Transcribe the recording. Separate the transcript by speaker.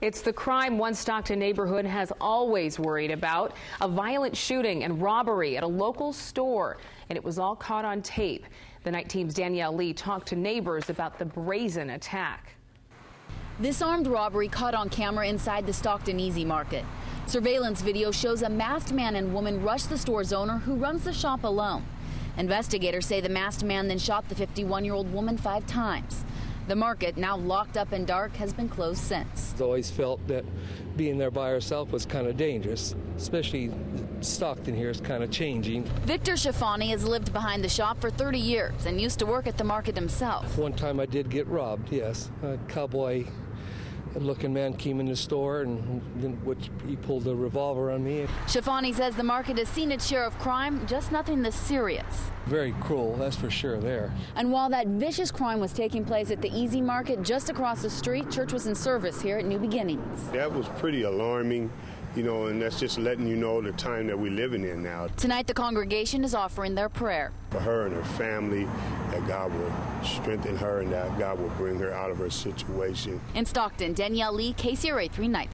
Speaker 1: It's the crime one Stockton neighborhood has always worried about a violent shooting and robbery at a local store. And it was all caught on tape. The night team's Danielle Lee talked to neighbors about the brazen attack.
Speaker 2: This armed robbery caught on camera inside the Stockton Easy Market. Surveillance video shows a masked man and woman rush the store's owner who runs the shop alone. Investigators say the masked man then shot the 51 year old woman five times. The market, now locked up and dark, has been closed since.
Speaker 3: I always felt that being there by herself was kind of dangerous, especially Stockton here is kind of changing.
Speaker 2: Victor Shafani has lived behind the shop for 30 years and used to work at the market himself.
Speaker 3: One time I did get robbed, yes. A cowboy looking man came in the store and which he pulled a revolver on me.
Speaker 2: Shafani says the market has seen its share of crime, just nothing this serious.
Speaker 3: Very cruel, that's for sure there.
Speaker 2: And while that vicious crime was taking place at the Easy Market just across the street, church was in service here at New Beginnings.
Speaker 4: That was pretty alarming you know, and that's just letting you know the time that we're living in now.
Speaker 2: Tonight, the congregation is offering their prayer.
Speaker 4: For her and her family, that God will strengthen her and that God will bring her out of her situation.
Speaker 2: In Stockton, Danielle Lee, KCRA 3 Nights.